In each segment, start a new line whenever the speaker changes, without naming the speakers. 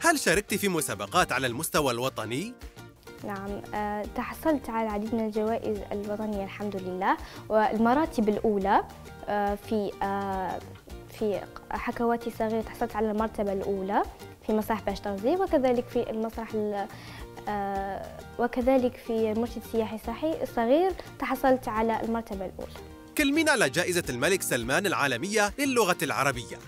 هل شاركت في مسابقات على المستوى الوطني؟
نعم آه، تحصلت على العديد من الجوائز الوطنية الحمد لله والمراتب الأولى آه، في آه، في حكواتي صغير تحصلت على المرتبة الأولى في مسرح باش تغذي وكذلك في المسرح وكذلك في المرشد السياحي صحي صغير تحصلت على المرتبة الأولى.
كلمينا على جائزة الملك سلمان العالمية للغة العربية.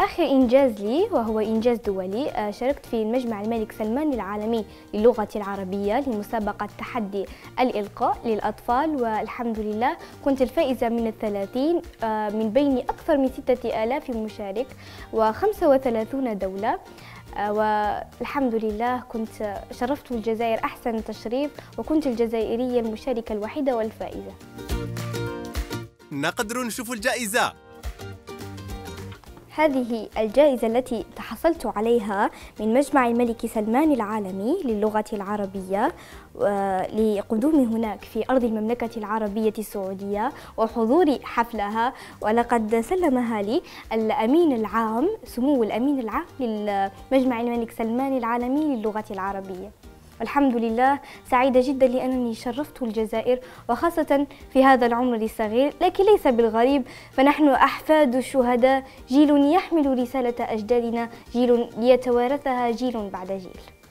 آخر إنجاز لي وهو إنجاز دولي آه، شاركت في المجمع الملك سلمان العالمي للغة العربية لمسابقة تحدي الإلقاء للأطفال والحمد لله كنت الفائزة من الثلاثين آه، من بين أكثر من ستة آلاف مشارك وخمسة وثلاثون دولة. والحمد لله كنت شرفت الجزائر أحسن تشريف وكنت الجزائرية المشاركة الوحيدة والفائزة.
نقدر نشوف الجائزة.
هذه الجائزة التي تحصلت عليها من مجمع الملك سلمان العالمي للغة العربية لقدومي هناك في أرض المملكة العربية السعودية وحضور حفلها. ولقد سلمها لي الأمين العام سمو الأمين العام للمجمع الملك سلمان العالمي للغة العربية. والحمد لله سعيدة جدا لأنني شرفت الجزائر وخاصة في هذا العمر الصغير لكن ليس بالغريب فنحن أحفاد الشهداء جيل يحمل رسالة أجدادنا جيل ليتوارثها جيل بعد جيل.